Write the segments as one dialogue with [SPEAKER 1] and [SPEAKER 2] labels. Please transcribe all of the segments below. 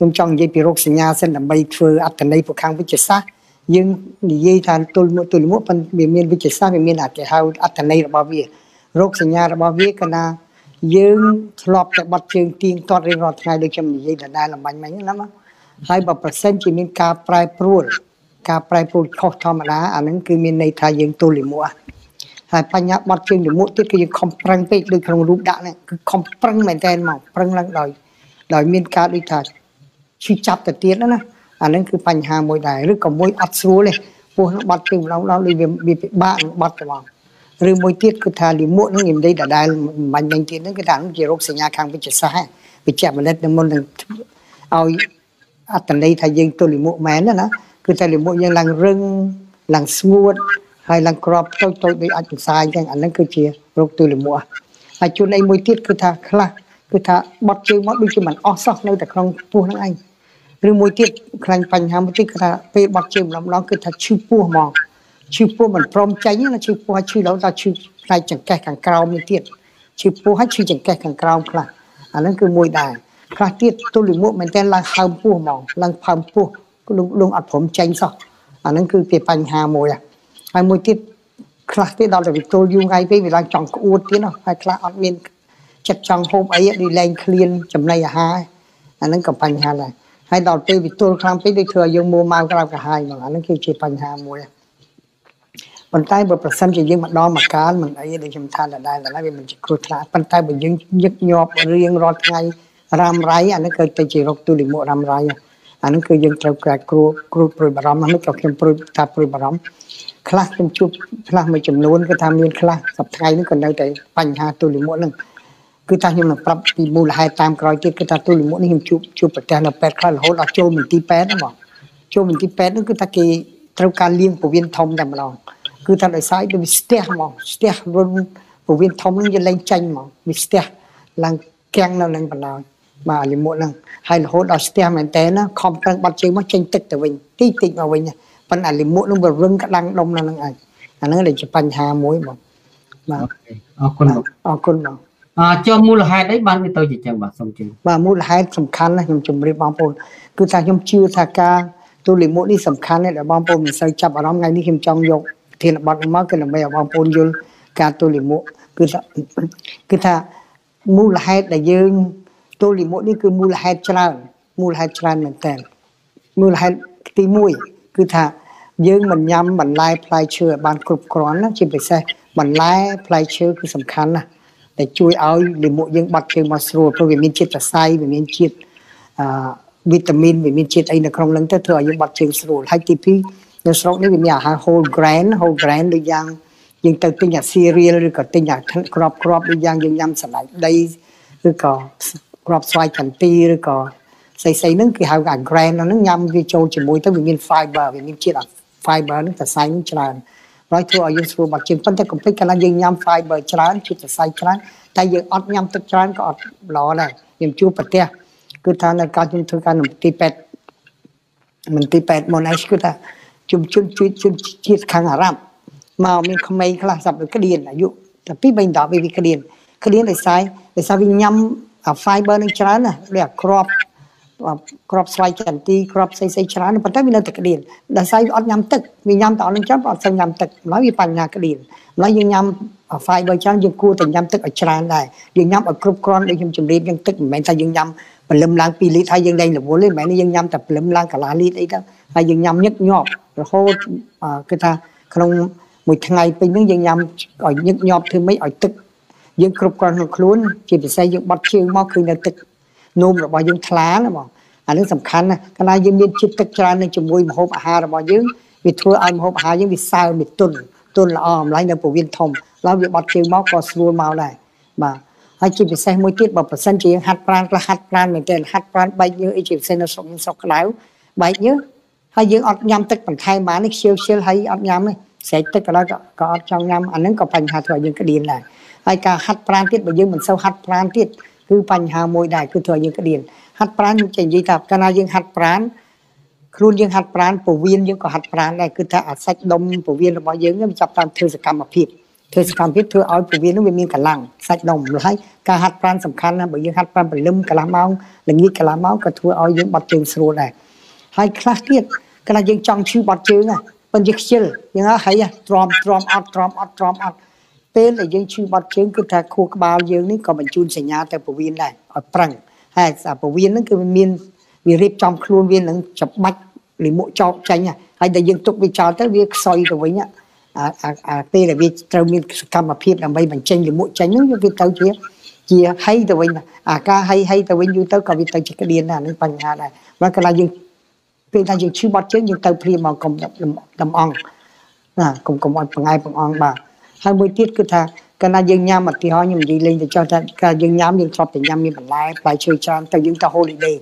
[SPEAKER 1] ខ្ញុំចង់និយាយពីរោគសញ្ញាសិនដើម្បីធ្វើអត្តន័យពួកខាងវិទ្យាសាស្ត្រយើងនិយាយថាទល់មួយទល់មួយប៉ុន្តែវាមានវិទ្យាសាស្ត្រវាមានអគេហៅអត្តន័យរបស់វារោគសញ្ញារបស់វាកណាយើងធ្លាប់តែបត់ជើងទៀងទាត់រៀងរាល់ថ្ងៃដូចខ្ញុំនិយាយដដែលល្បាញមិញណាហើយបើប្រសិនជាមានការប្រែប្រួលការប្រែប្រួលខុសធម្មតាអាហ្នឹងគឺមានន័យថាយើងទល់លាមកហើយបញ្ញាបត់ជើងលាមកទៀតគឺយើងខំប្រឹងពេកដូចក្នុងរូបដាក់ហ្នឹងគឺខំប្រឹងមែនតើមកប្រឹងឡើងដោយដោយមានការដូចថា ឈឺចាប់ទៅទៀតណាអាហ្នឹងគឺបញ្ហាមួយដែរឬក៏មួយអត់ស្រួលទេពោះនឹងបត់ជើងម្ដងម្ដងដូចវាពិបាកនឹងបត់ទៅមកឬមួយទៀតគឺថាលិមួកនឹងនិយាយដដែលបាញ់វិញទៀតហ្នឹងគឺថាជារោគសញ្ញាខាងវិទ្យាសាស្ត្រវិជ្ជបណ្ឌិតនឹងមុននឹងឲ្យអត្តន័យថាយើងទល់លិមួកមែនណាគឺតែលិមួកយើងឡើងរឹងឡើងស្ងួតហើយឡើងក្របតូចតូចដូចអាចផ្សាយអញ្ចឹងអាហ្នឹងគឺជារោគទល់លិមួកហើយជួនអីមួយទៀតគឺថាខ្លះគឺថាបត់ជើងមកដូចជាមិនអស់សោះនៅតែក្នុងពោះហ្នឹងឯង ឬមួយទៀតខ្លាញ់បញ្ហាមួយទៀតគឺថាពេលបត់ជើងម្ដងម្ដងគឺថាឈឺពោះហ្មងឈឺពោះមិនព្រមចេញណាឈឺពោះឈឺដល់ថាឈឺផ្នែកចង្កេះខាងក្រោមនេះទៀតឈឺពោះហើយឈឺចង្កេះខាងក្រោមខ្លះអាហ្នឹងគឺមួយដែរខ្លះទៀតទល់លិមួកមែនតើឡើងហើមពោះហ្មងឡើងផើមពោះលងលងអត់ព្រមចេញសោះអាហ្នឹងគឺជាបញ្ហាមួយហើយមួយទៀតខ្លះទៀតដល់តែវាទល់យូរថ្ងៃពេកវាឡើងចង់ក្អួតទៀតហើយខ្លះអត់មានចិត្តចង់ហូបអីដូចលែងឃ្លានចំណីអាហារអាហ្នឹងក៏បញ្ហាដែរ ហើយដល់ពេលវាទល់ខ្លាំងពេកដូចធ្វើឲ្យយើងមួម៉ៅក្រៅកាហាយហ្មងអាហ្នឹងគឺជាបញ្ហាមួយប៉ុន្តែបើប្រសិនជាយើងមកដល់មកកាលមិនអីដូចខ្ញុំថាដដែលដដែលវាមិនជាគ្រោះថ្នាក់ប៉ុន្តែបើយើងញឹកញាប់រៀងរាល់ថ្ងៃរ៉ាំរ៉ៃអានេះគឺទៅជារោគទូលិមុខរ៉ាំរ៉ៃអានេះគឺយើងត្រូវការគ្រូគ្រូព្រួយបារម្ភហ្នឹងក៏ខ្ញុំព្រួយថាព្រួយបារម្ភខ្លះខ្ញុំជួបខ្លះមួយចំនួនគឺថាមានខ្លះសប្តាហ៍នេះក៏នៅតែបញ្ហាទូលិមុខហ្នឹង គឺថាខ្ញុំនឹងប្រាប់ពីមូលហេតុតាមក្រោយទៀតគឺថាទូលិមុខនេះខ្ញុំជួបជួបប្រទះនៅពេទ្យខ្លះរហូតដល់ចូលមន្ទីរពេទ្យហ្នឹងបងចូលមន្ទីរពេទ្យហ្នឹងគឺថាគេត្រូវការលាងពោះវៀនធំតែម្ដងគឺថាដោយសារវាស្ទះហ្មងស្ទះរុនពោះវៀនធំហ្នឹងវាលែងចាញ់ហ្មងវាស្ទះឡើងកាំងនៅនឹងបណ្ដោយបាទលិមួកហ្នឹងហើយរហូតដល់ស្ទះមែនតើណាខំប្រឹងបាត់ជើងមកចេញទឹកទៅវិញតិចតិចមកវិញប៉ុន្តែលិមួកហ្នឹងវារឹងក្តាំងដុំនៅហ្នឹងឯងអាហ្នឹងដែលជាបញ្ហាមួយបង
[SPEAKER 2] បាទអរគុណបង
[SPEAKER 1] អរគុណបង
[SPEAKER 2] អ ចុះមូលហេតុអីបានវាទៅជាចឹងបាទសូមជឿ
[SPEAKER 1] បាទមូលហេតុសំខាន់ណាខ្ញុំជម្រាបបងប្អូនគឺថាខ្ញុំជឿថាការទូលិមួកនេះសំខាន់ណាស់ដែលបងប្អូនមិនសូវចាប់អារម្មណ៍ថ្ងៃនេះខ្ញុំចង់យកធានបတ်មកគឺដើម្បីឲ្យបងប្អូនយល់ការទូលិមួកគឺថាគឺថាមូលហេតុដែលយើងទល់លិមុខនេះគឺមូលហេតុច្រើនមូលហេតុច្រើនមែនតើមូលហេតុទី1គឺថាយើងមិនញ៉ាំបន្លែផ្លែឈើឲ្យបានគ្រប់គ្រាន់ណាជាពិសេសបន្លែផ្លែឈើគឺសំខាន់ណាស់ ដែលជួយឲ្យលិមុខយើងបាត់ជើងមកស្រួលព្រោះវាមានជាតិសរសៃវាមានជាតិអឺវីតាមីនវាមានជាតិអីនៅក្នុងហ្នឹងទៅធ្វើឲ្យយើងបាត់ជើងស្រួលហើយទី2នៅស្រុកនេះវាមានអាហារ whole grain whole grain ដូចយ៉ាងយើងទៅទិញអា cereal ឬក៏ទិញអាក្របក្របដូចយ៉ាងយើងញ៉ាំសណ្តែកដីឬក៏គ្រាប់ស្វាយចន្ទីឬក៏ស្អីស្អីហ្នឹងគេហៅថា grain ហ្នឹងញ៉ាំវាចូលជាមួយទៅវាមាន fiber វាមានជាតិ fiber ហ្នឹងសរសៃហ្នឹងច្រើន ហើយធ្វើឲ្យយើងស្រួលបាត់ជើងប៉ុន្តែកុំភ្លេចកាលណាយើងញ៉ាំ fiber ច្រើនជាតិសរសៃច្រើនតែយើងអត់ញ៉ាំទឹកច្រើនក៏អត់ល្អដែរខ្ញុំជួបប្រទេសគឺថានៅការខ្ញុំធ្វើការនៅទីពេទ្យមន្ទីរពេទ្យ Monash គឺថាជុំជុំជួយជុំជាតិខាងអារ៉ាប់មកមានក្មេងខ្លះសាប់ដូចក្តៀនអាយុតែ2 3ដប់វាក្តៀនក្តៀនដោយសារដោយសារវាញ៉ាំអា fiber នឹងច្រើនណាដូចអាក្រប ក្របស្វាយចន្ទីក្របស្អីស្អីច្រើនប៉ុន្តែវានៅតែក្តៀនដោយសារវាអត់ញ៉ាំទឹកវាញ៉ាំតែអត់នឹងច្រើនអត់សូវញ៉ាំទឹកម្ល៉េះវាបញ្ហាក្តៀនម្ល៉េះយើងញ៉ាំ fiber ច្រើនយើងគួរតែញ៉ាំទឹកឲ្យច្រើនដែរយើងញ៉ាំឲ្យគ្រប់គ្រាន់ដូចខ្ញុំជម្រាបយ៉ាងទឹកមិនមែនថាយើងញ៉ាំព្រលឹមឡើង2លីត្រហើយយើងលែងរវល់ទេមិនមែនយើងញ៉ាំតែព្រលឹមឡើងកន្លះលីត្រអីទៅហើយយើងញ៉ាំញឹកញាប់រហូតគឺថាក្នុងមួយថ្ងៃពេញហ្នឹងយើងញ៉ាំឲ្យញឹកញាប់ធ្វើម៉េចឲ្យទឹកយើងគ្រប់គ្រាន់ក្នុងខ្លួនជាពិសេសយើងបត់ជើងមកគឺនៅទឹក នោមរបស់យើងថ្លាណាបងអានេះសំខាន់ណាស់កាលណាយើងមានជាតិទឹកច្រើននៅជាមួយម្ហូបអាហាររបស់យើងវាធ្វើឲ្យម្ហូបអាហារយើងវាសើមវាទន់ទន់ល្អម្ល៉េះនៅពោះវៀនធំឡើយវាបត់ជើងមកក៏ស្រួលមកដែរបាទហើយជាពិសេសមួយទៀតបើប្រសិនជាយើងហាត់ប្រាណខ្លះហាត់ប្រាណមែនទែនហាត់ប្រាណបែកញើសអីជាពិសេសនៅស្រុកស្រុកក្តៅបែកញើសហើយយើងអត់ញ៉ាំទឹកបន្ថែមបាននេះខ្ជិលខ្ជិលហើយអត់ញ៉ាំទេស្រែកទឹកក៏ដោយក៏អត់ចង់ញ៉ាំអាហ្នឹងក៏បញ្ហាធ្វើឲ្យយើងក្តៀនដែរហើយការហាត់ប្រាណទៀតបើយើងមិនសូវហាត់ប្រាណទៀត គឺបញ្ហាមួយដែរគឺធ្វើឲ្យយើងក្តៀនហាត់ប្រាណខ្ញុំចេះនិយាយថាកាលណាយើងហាត់ប្រាណខ្លួនយើងហាត់ប្រាណពវៀនយើងក៏ហាត់ប្រាណដែរគឺថាអាសាច់ដុំពវៀនរបស់យើងវាចាប់តាមធ្វើសកម្មភាពធ្វើសកម្មភាពធ្វើឲ្យពោះវៀននឹងវាមានកម្លាំងសាច់ដុំហើយការហាត់ប្រាណសំខាន់ណាស់បើយើងហាត់ប្រាណព្រលឹមកន្លះម៉ោងល្ងាចកន្លះម៉ោងក៏ធ្វើឲ្យយើងបាត់ជើងស្រួលដែរហើយខ្លះទៀតកាលណាយើងចង់ឈឺបាត់ជើងណាប៉ុន្តែខ្ជិលយើងហើយទ្រាំទ្រាំអត់ទ្រាំអត់ទ្រាំអត់ ពេលដែលយើងឈឺបាត់ជើងគឺថាខួរក្បាលយើងនេះក៏បញ្ជូនសញ្ញាទៅពោះវៀនដែរឲ្យប្រឹងហើយអាពោះវៀនហ្នឹងគឺវាមានវារៀបចំខ្លួនវានឹងច្បាច់លិមុខចោកចាញ់ហើយដែលយើងទុកវាចោលទៅវាខ្សោយទៅវិញអាអាពេលដែលវាត្រូវមានសកម្មភាពដើម្បីបញ្ចេញលិមុខចេញហ្នឹងវាទៅជាជាហៃទៅវិញអាការហៃហៃទៅវិញយូរទៅក៏វាទៅជាក្តៀនដែរនឹងបញ្ហាដែរបើកាលណាយើងពេលថាយើងឈឺបត់ជើងយើងទៅព្រាមមកកុំដំអងណាកុំកុំឲ្យបង្ងាយបង្អងបាទ ហើយមួយទៀតគឺថាកាលណាយើងញ៉ាំឧទាហរណ៍ខ្ញុំនិយាយលេងទៅចោះថាកាលយើងញ៉ាំយើងធ្លាប់តែញ៉ាំមានបន្លែផ្លែឈើច្រើនទៅយើងទៅ holiday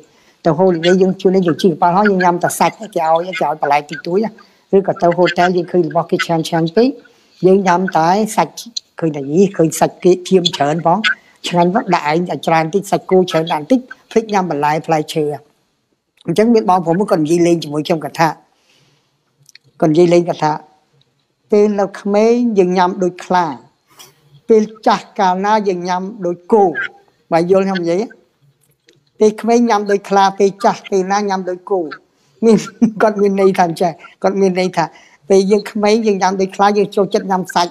[SPEAKER 1] ទៅ holiday យើងជួននេះយើងជីកប៉ាល់ហើយយើងញ៉ាំតែសាច់គេឲ្យគេឲ្យបន្លែតិចតួចឬក៏ទៅ hotel យើងឃើញរបស់គេច្រើនច្រើនពេកយើងញ៉ាំតែសាច់ឃើញតែយីឃើញសាច់គេធៀមច្រើនផងឆ្ងាញ់មកដាក់ឯងច្រើនតិចសាច់គោច្រើនដាក់តិចភ្លេចញ៉ាំបន្លែផ្លែឈើអញ្ចឹងមានបងប្អូនគាត់និយាយលេងជាមួយខ្ញុំគាត់ថាគាត់និយាយលេងគាត់ថា ពេលនៅក្មេងយើងញ៉ាំដូចខ្លាពេលចាស់កាលណាយើងញ៉ាំដូចគោបើយល់ខ្ញុំនិយាយពេលក្មេងញ៉ាំដូចខ្លាពេលចាស់ពេលណាញ៉ាំដូចគោមានគាត់មានន័យថាអញ្ចឹងគាត់មានន័យថាពេលយើងក្មេងយើងញ៉ាំដូចខ្លាយើងចូលចិត្តញ៉ាំសាច់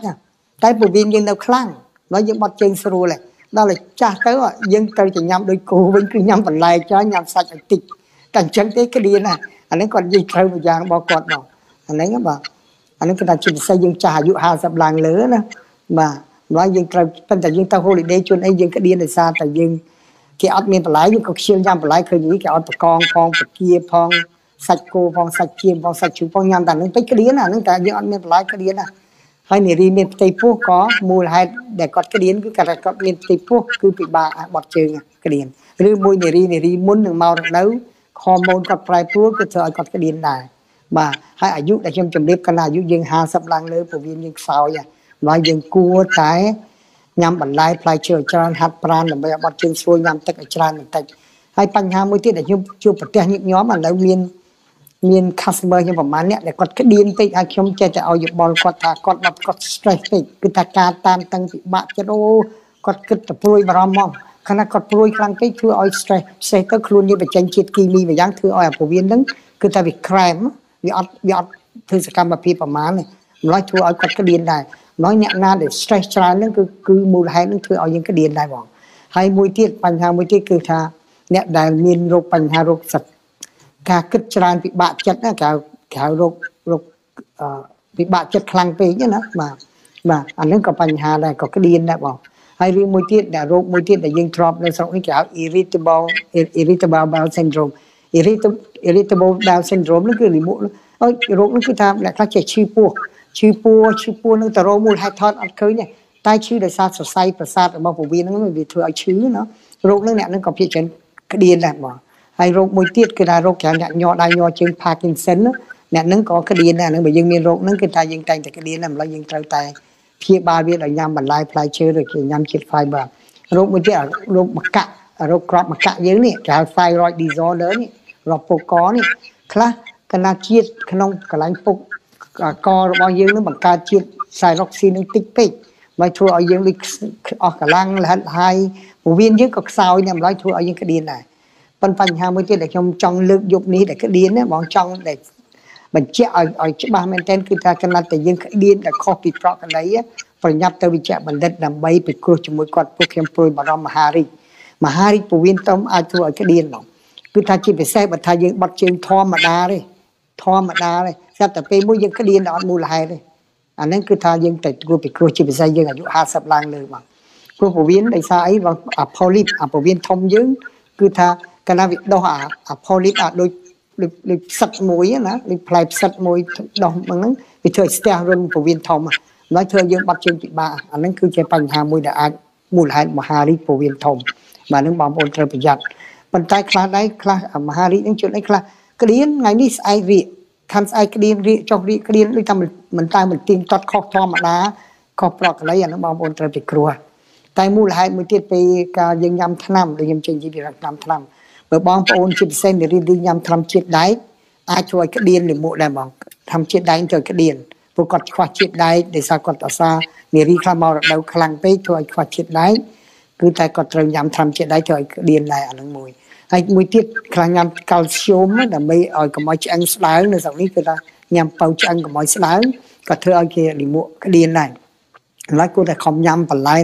[SPEAKER 1] តែពវៀនយើងនៅខ្លាំងហើយយើងបត់ជើងស្រួលដល់តែចាស់ទៅយើងត្រូវតែញ៉ាំដូចគោវិញគឺញ៉ាំបន្លែច្រើនញ៉ាំសាច់បន្តិចតែអញ្ចឹងទេក្តៀនណាអានេះគាត់និយាយត្រូវមួយយ៉ាងរបស់គាត់មកអានេះបាទ អានេះគឺថាជាពិសេសយើងចាស់អាយុ50ឡើងលើណាបាទម្ល៉េះយើងត្រូវប៉ុន្តែយើងទៅ holiday ជួនអីយើងក្តៀនដោយសារតែយើងគេអត់មានបន្លែយើងក៏ខ្ជិលញ៉ាំបន្លែឃើញគេអត់បកងផងពគាផងសាច់គោផងសាច់ជៀមផងសាច់ជ្រូកផងញ៉ាំតែនឹងពេចក្តៀនអានឹងតែយើងអត់មានបន្លែក្តៀនណាហើយនារីមានផ្ទៃពោះក៏មូលហេតុដែលគាត់ក្តៀនគឺគាត់គាត់មានផ្ទៃពោះគឺពិបាកបត់ជើងក្តៀនឬមួយនារីនារីមុននឹងមករដូវហូម៉ូនគាត់ប្រែប្រួលគឺធ្វើឲ្យគាត់ក្តៀនដែរ បាទហើយអាយុដែលខ្ញុំជម្រាបកណ្ដាអាយុយើង50ឡើងលើពោះវៀនយើងខ្សោយហើយយើងគួរតែញ៉ាំបន្លែផ្លែឈើច្រើនហាត់ប្រាណដើម្បីឲ្យបត់ជើងស្រួលញ៉ាំទឹកឲ្យច្រើនបន្តិចហើយបញ្ហាមួយទៀតដែលខ្ញុំជួបប្រទះញឹកញាប់ឥឡូវមានមាន customer ខ្ញុំប្រហែលអ្នកដែលគាត់ក្តៀនពេកហើយខ្ញុំចេះតែឲ្យយោបល់គាត់ថាគាត់បាត់គាត់ stress ពេកគឺថាការតានតឹងពិបាកចិត្តអូគាត់គិតទៅព្រួយបារម្ភមកខណៈគាត់ព្រួយខ្លាំងពេកធ្វើឲ្យ stress stress ទៅខ្លួនវាបញ្ចេញជាតិគីមីមួយយ៉ាងធ្វើឲ្យអាពោះវៀនហ្នឹងគឺថាវា cramp វាអត់វាអត់ធ្វើសកម្មភាពប្រមាណទេម្ល៉េះធ្វើឲ្យគាត់ក្តៀនដែរម្ល៉េះអ្នកណាដែល stress ច្រើនហ្នឹងគឺគឺមូលហេតុហ្នឹងធ្វើឲ្យយើងក្តៀនដែរបងហើយមួយទៀតបញ្ហាមួយទៀតគឺថាអ្នកដែលមានរោគបញ្ហារោគសការគិតច្រើនពិបាកចិត្តណាគេគេរោគរោគពិបាកចិត្តខ្លាំងពេកណាបាទបាទអានឹងក៏បញ្ហាដែរក៏ក្តៀនដែរបងហើយរឿងមួយទៀតដែលរោគមួយទៀតដែលយើងធ្លាប់នៅស្រុកនេះគេហៅ irritable irritable bowel syndrome irritable bowel syndrome នេះគឺលិមុខអើរោគនេះគឺថាអ្នកខ្លះចេះឈឺពោះឈឺពោះឈឺពោះនឹងទៅរោមូលហេតុថតអត់ឃើញទេតែឈឺដោយសារសរសៃប្រសាទរបស់ពោះវៀនហ្នឹងវាធ្វើឲ្យឈឺណារោគហ្នឹងអ្នកហ្នឹងក៏ភាគច្រើនក្តៀនដែរបងហើយរោគមួយទៀតគឺថារោគច្រើនអ្នកញ័រដៃញ័រជើង Parkinson អ្នកហ្នឹងក៏ក្តៀនដែរហ្នឹងបើយើងមានរោគហ្នឹងគឺថាយើងតែងតែក្តៀនដែរម្ល៉េះយើងត្រូវតែព្យាបាលវាដោយញ៉ាំបន្លែផ្លែឈើឬក៏ញ៉ាំជាតិ fiber រោគមួយទៀតរោគមកៈរោគក្របមកៈយើងនេះគេហៅ thyroid disorder នេះ រោគពុកកនេះខ្លះកណាជាតិក្នុងកន្លែងពុកករបស់យើងនឹងបង្កើតជាតិ thyroxine នឹងតិចពេកមកធ្វើឲ្យយើងដូចអស់កម្លាំងលហិតហើយពោះវៀនយើងក៏ខ្សោយតែម្ល៉េះធ្វើឲ្យយើងក្តៀនដែរប៉ុន្តែបញ្ហាមួយទៀតដែលខ្ញុំចង់លើកយកនេះដែលក្តៀនណាបងចង់ដែលបញ្ជាក់ឲ្យឲ្យច្បាស់មែនទែនគឺថាកណាត់តែយើងក្តៀនដែលខុសពីប្រកដីប្រញាប់ទៅវិជ្ជបណ្ឌិតដើម្បីពិគ្រោះជាមួយគាត់ពួកខ្ញុំព្រួយបារម្ភមហារិទ្ធមហារិទ្ធពវៀនតំអាចធ្វើឲ្យក្តៀនមក គឺថាជាពិសេសបើថាយើងបាត់ជើងធម្មតាទេធម្មតាទេស្រាប់តែពេលមួយយើងក្តៀនដល់អត់មូលហេតុទេអាហ្នឹងគឺថាយើងតែគួរពិគ្រោះជាពិសេសយើងអាយុ50ឡើងលើមកព្រោះពវៀនដោយសារអីអាផូលីបអាពវៀនធំយើងគឺថាកាលណាវាដោះអាអាផូលីបអាដូចដូចដូចផ្សិតមួយណាដូចផ្លែផ្សិតមួយដោះហ្នឹងវាធ្វើឲ្យស្ទះរុនពវៀនធំហើយធ្វើយើងបាត់ជើងពិបាកអាហ្នឹងគឺជាបញ្ហាមួយដែលអាចមូលហេតុមហារីកពវៀនធំបាទនឹងបងប្អូនត្រូវប្រយ័ត្ន ប៉ុន្តែខ្លះដែរខ្លះមហារីកហ្នឹងជួនអីខ្លះក្តៀនថ្ងៃនេះស្អែករៀកខាន់ស្អែកក្តៀនរៀកចុះរៀកក្តៀនដូចតែមិនតែមិនទៀងទាត់ខុសធម្មតាខុសប្រកលីអានោះបងប្អូនត្រូវពិគ្រោះតែមូលហេតុមួយទៀតពេលការយើងញ៉ាំថ្នាំដូចខ្ញុំចេញពីរកញ៉ាំថ្នាំបើបងប្អូនជាពិសេសនារីញ៉ាំថ្នាំជាតិដែកអាចជួយក្តៀនលាមកដែរបងថ្នាំជាតិដែកជួយក្តៀនព្រោះគាត់ខ្វះជាតិដែកដោយសារគាត់អាសានារីខ្លះមករដូវខ្លាំងពេកធ្វើឲ្យខ្វះជាតិដែក គឺតែគាត់ត្រូវញ៉ាំថ្នាំជាតិដែកធ្វើឲ្យក្តៀនដែរអានឹងមួយហើយមួយទៀតខ្លះញ៉ាំកាល់ស្យូមដើម្បីឲ្យកុំឲ្យឆ្អឹងស្ដើងនៅស្រុកនេះគឺថាញ៉ាំបើឆ្អឹងកុំឲ្យស្ដើងក៏ធ្វើឲ្យគេលិមួកក្តៀនដែរឥឡូវគួរតែខំញ៉ាំបន្លែ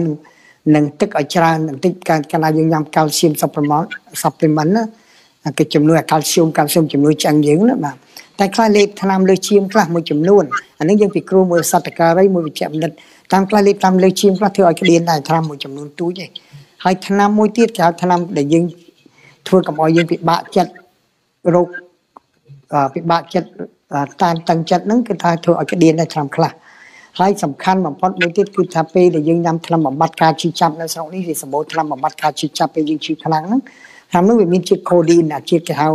[SPEAKER 1] នឹងទឹកឲ្យច្រើនបន្តិចកាលកាលយើងញ៉ាំកាល់ស្យូម supplement supplement ណាគេជំនួយកាល់ស្យូមកាល់ស្យូមជំនួយឆ្អឹងយើងណាបាទ តែខ្លះលេបថ្នាំលើឈាមខ្លះមួយចំនួនអានេះយើងពិគ្រោះមើលសតការីមួយវិជ្ជបណ្ឌិតតាមខ្លះលេបតាមលើឈាមខ្លះធ្វើឲ្យក្តៀនដែរថ្នាំមួយចំនួនទូចឯងហើយថ្នាំមួយទៀតគេហៅថ្នាំដែលយើងធ្វើកុំឲ្យយើងពិបាកចិត្តរោគពិបាកចិត្តតានតឹងចិត្តហ្នឹងគឺថាធ្វើឲ្យក្តៀនដែរថ្នាំខ្លះហើយសំខាន់បំផុតមួយទៀតគឺថាពេលដែលយើងញ៉ាំថ្នាំបំបត្តិការឈឺចាប់នៅស្រុកនេះវាសម្បូរថ្នាំបំបត្តិការឈឺចាប់ពេលយើងឈឺខ្លាំងហ្នឹងថ្នាំនោះវាមានជាតិកូឌីនអាជាតិគេហៅ